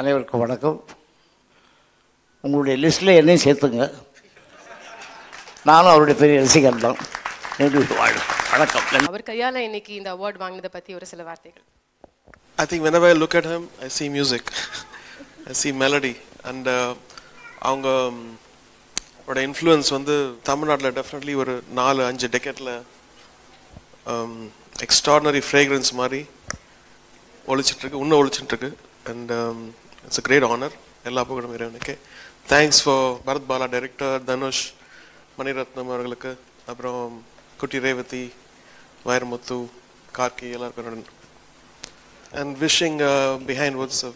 அனைவருக்கும் வணக்கம். உங்களுடைய லிஸ்ட்டில் என்னையும் சேர்த்துங்க. நானும் அவருடைய பெரிய ரசிகர் தான். வணக்கம். அவர் கையால இன்னைக்கு இந்த அவார்ட் வாங்கினதை பத்தி ஒரு சில வார்த்தைகள். I think whenever I look at him, I see music. I see melody. And uh, அவங்க அவரோட இன்ஃப்ளூயன்ஸ் வந்து தமிழ்நாட்டில் டெஃபினெட்லி ஒரு நாலு அஞ்சு டெக்கெட்டில் எக்ஸ்ட்ராடனரி ஃப்ரேக்ரன்ஸ் மாதிரி ஒழிச்சிட்டு இருக்கு இன்னும் ஒழிச்சிட்டு இருக்கு. And it's a great honour எல்லா புகழும் இறைவனுக்கு. Thanks for Bharat Bala director Dhanush Maniratnam அவர்களுக்கு. அப்புறம் குட்டி ரேவதி வைரமுத்து கார்கி எல்லாருக்கும் அண்ட் விஷிங் பிஹைண்ட் uh,